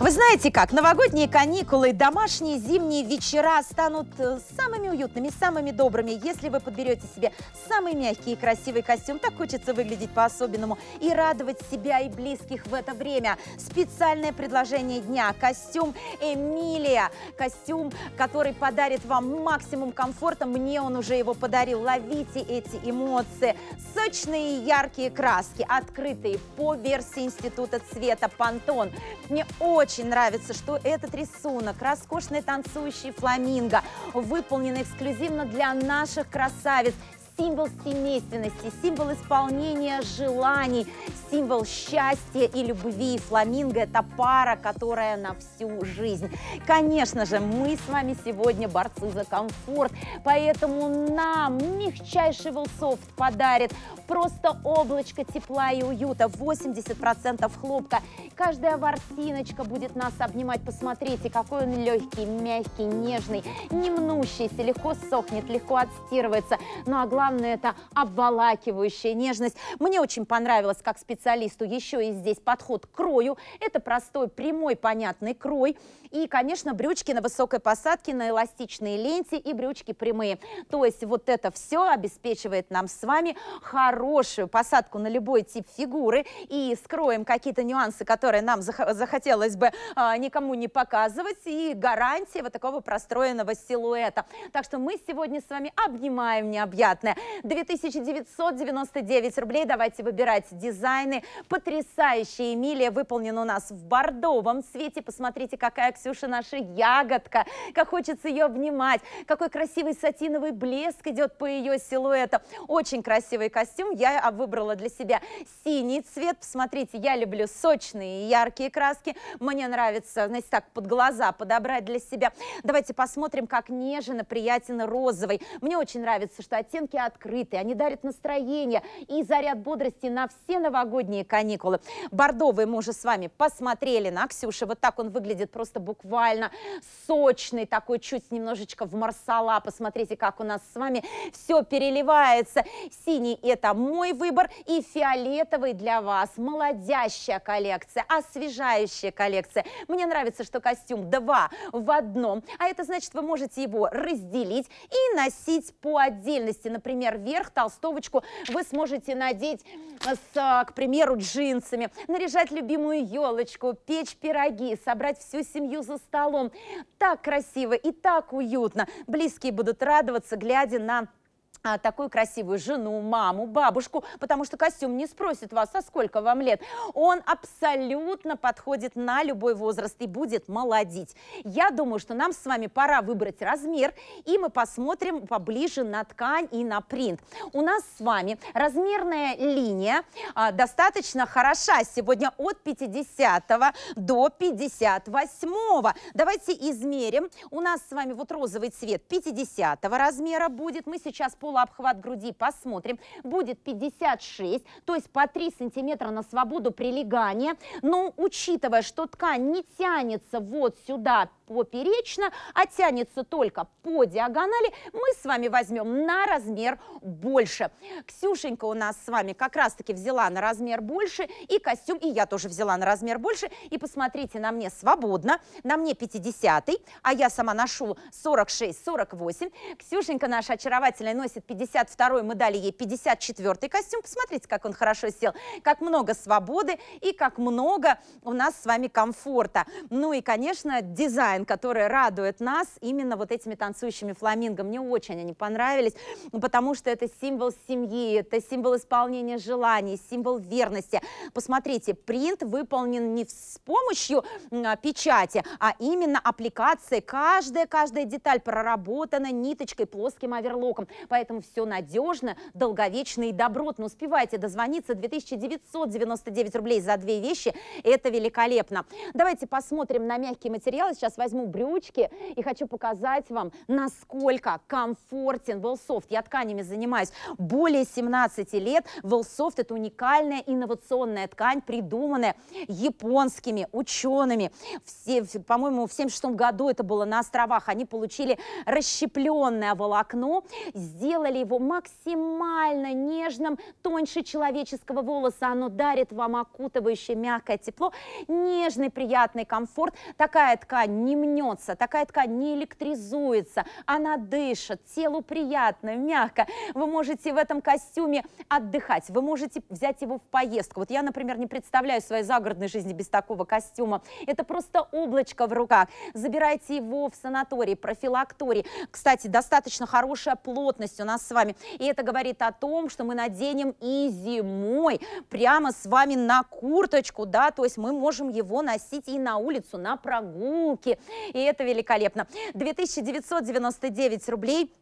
Вы знаете как, новогодние каникулы, домашние зимние вечера станут э, самыми уютными, самыми добрыми, если вы подберете себе самый мягкий и красивый костюм. Так хочется выглядеть по-особенному и радовать себя и близких в это время. Специальное предложение дня – костюм Эмилия. Костюм, который подарит вам максимум комфорта. Мне он уже его подарил. Ловите эти эмоции. Сочные яркие краски, открытые по версии Института цвета Пантон. Мне очень нравится, что этот рисунок, роскошный танцующий фламинго, выполнен эксклюзивно для наших красавиц. Символ семейственности, символ исполнения желаний, символ счастья и любви. Фламинго – это пара, которая на всю жизнь. Конечно же, мы с вами сегодня борцы за комфорт, поэтому нам мягчайший Вилсофт подарит просто облачко тепла и уюта, 80% хлопка. Каждая ворсиночка будет нас обнимать. Посмотрите, какой он легкий, мягкий, нежный, не мнущийся, легко сохнет, легко отстирывается. Ну а главное, это обволакивающая нежность. Мне очень понравилось как специалисту еще и здесь подход к крою. Это простой, прямой, понятный крой. И, конечно, брючки на высокой посадке, на эластичной ленте и брючки прямые. То есть вот это все обеспечивает нам с вами хорошую посадку на любой тип фигуры. И скроем какие-то нюансы, которые нам захотелось бы а, никому не показывать. И гарантия вот такого простроенного силуэта. Так что мы сегодня с вами обнимаем необъятное классная. 2999 рублей. Давайте выбирать дизайны. Потрясающая Эмилия выполнена у нас в бордовом цвете. Посмотрите, какая Ксюша наша ягодка. Как хочется ее обнимать. Какой красивый сатиновый блеск идет по ее силуэту. Очень красивый костюм. Я выбрала для себя синий цвет. Посмотрите, я люблю сочные и яркие краски. Мне нравится, знаете, так под глаза подобрать для себя. Давайте посмотрим, как нежен и приятен розовый. Мне очень нравится, что оттенки открытые, они дарят настроение и заряд бодрости на все новогодние каникулы. Бордовый мы уже с вами посмотрели на Ксюше, вот так он выглядит просто буквально сочный, такой чуть немножечко в марсала, посмотрите, как у нас с вами все переливается. Синий это мой выбор и фиолетовый для вас, молодящая коллекция, освежающая коллекция. Мне нравится, что костюм два в одном, а это значит, вы можете его разделить и носить по отдельности, например, верх, толстовочку вы сможете надеть с, к примеру, джинсами, наряжать любимую елочку, печь пироги, собрать всю семью за столом. Так красиво и так уютно. Близкие будут радоваться, глядя на такую красивую жену, маму, бабушку, потому что костюм не спросит вас, а сколько вам лет. Он абсолютно подходит на любой возраст и будет молодить. Я думаю, что нам с вами пора выбрать размер, и мы посмотрим поближе на ткань и на принт. У нас с вами размерная линия а, достаточно хороша сегодня от 50 до 58. Давайте измерим. У нас с вами вот розовый цвет 50 размера будет. Мы сейчас по обхват груди посмотрим. Будет 56, то есть по 3 сантиметра на свободу прилегания. Но учитывая, что ткань не тянется вот сюда поперечно, а тянется только по диагонали, мы с вами возьмем на размер больше. Ксюшенька у нас с вами как раз-таки взяла на размер больше, и костюм, и я тоже взяла на размер больше. И посмотрите, на мне свободно, на мне 50 а я сама ношу 46-48. Ксюшенька наша очаровательная носит 52 мы дали ей 54 костюм. Посмотрите, как он хорошо сел, как много свободы и как много у нас с вами комфорта. Ну и, конечно, дизайн дизайн, который радует нас именно вот этими танцующими фламинго. Мне очень они понравились, потому что это символ семьи, это символ исполнения желаний, символ верности. Посмотрите, принт выполнен не с помощью а, печати, а именно аппликацией. Каждая, каждая деталь проработана ниточкой, плоским оверлоком. Поэтому все надежно, долговечно и добротно. Успевайте дозвониться. 2999 рублей за две вещи. Это великолепно. Давайте посмотрим на мягкие материалы. Сейчас возьмем возьму брючки и хочу показать вам, насколько комфортен Велсофт. Я тканями занимаюсь более 17 лет. Велсофт – это уникальная инновационная ткань, придуманная японскими учеными. Все, по-моему, в 76 году это было на островах. Они получили расщепленное волокно, сделали его максимально нежным, тоньше человеческого волоса. Оно дарит вам окутывающее мягкое тепло, нежный, приятный комфорт. Такая ткань не мнется, такая ткань не электризуется, она дышит, телу приятно, мягко. Вы можете в этом костюме отдыхать, вы можете взять его в поездку. Вот я, например, не представляю своей загородной жизни без такого костюма. Это просто облачко в руках. Забирайте его в санаторий, профилакторий. Кстати, достаточно хорошая плотность у нас с вами. И это говорит о том, что мы наденем и зимой прямо с вами на курточку, да, то есть мы можем его носить и на улицу, на прогулки. И это великолепно. 2999 рублей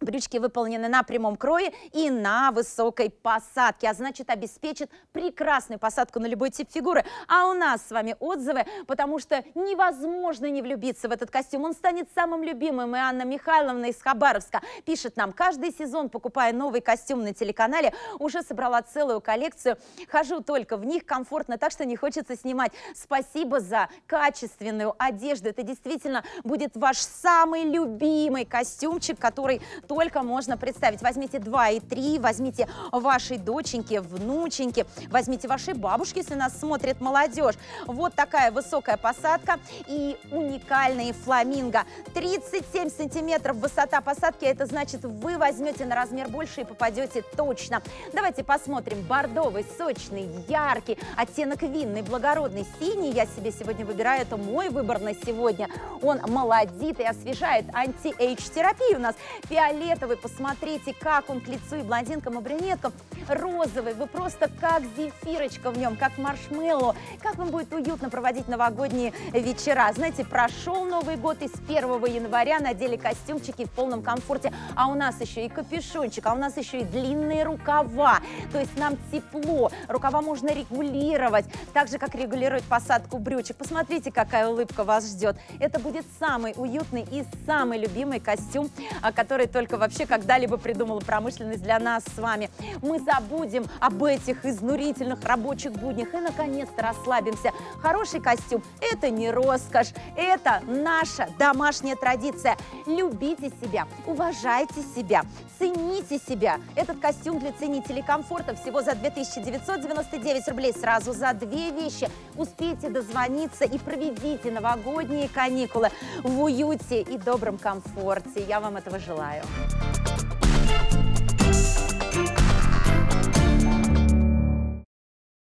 Брючки выполнены на прямом крое и на высокой посадке, а значит обеспечит прекрасную посадку на любой тип фигуры. А у нас с вами отзывы, потому что невозможно не влюбиться в этот костюм. Он станет самым любимым. И Анна Михайловна из Хабаровска пишет нам, каждый сезон, покупая новый костюм на телеканале, уже собрала целую коллекцию. Хожу только в них комфортно, так что не хочется снимать. Спасибо за качественную одежду. Это действительно будет ваш самый любимый костюмчик, который только можно представить. Возьмите 2 и 3, возьмите вашей доченьки, внученьки, возьмите вашей бабушки, если нас смотрит молодежь. Вот такая высокая посадка и уникальные фламинго. 37 сантиметров высота посадки, это значит вы возьмете на размер больше и попадете точно. Давайте посмотрим. Бордовый, сочный, яркий, оттенок винный, благородный, синий. Я себе сегодня выбираю, это мой выбор на сегодня. Он молодит и освежает. Анти-эйдж-терапия у нас. Фиолетовый фиолетовый, посмотрите, как он к лицу и блондинкам, и брюнеткам. Розовый, вы просто как зефирочка в нем, как маршмеллоу. Как вам будет уютно проводить новогодние вечера. Знаете, прошел Новый год, и с 1 января надели костюмчики в полном комфорте. А у нас еще и капюшончик, а у нас еще и длинные рукава. То есть нам тепло, рукава можно регулировать, так же, как регулировать посадку брючек. Посмотрите, какая улыбка вас ждет. Это будет самый уютный и самый любимый костюм, а, который только вообще когда-либо придумала промышленность для нас с вами. Мы забудем об этих изнурительных рабочих буднях и, наконец-то, расслабимся. Хороший костюм – это не роскошь, это наша домашняя традиция. Любите себя, уважайте себя, цените себя. Этот костюм для ценителей комфорта всего за 2999 рублей, сразу за две вещи. Успейте дозвониться и проведите новогодние каникулы в уюте и добром комфорте. Я вам этого желаю.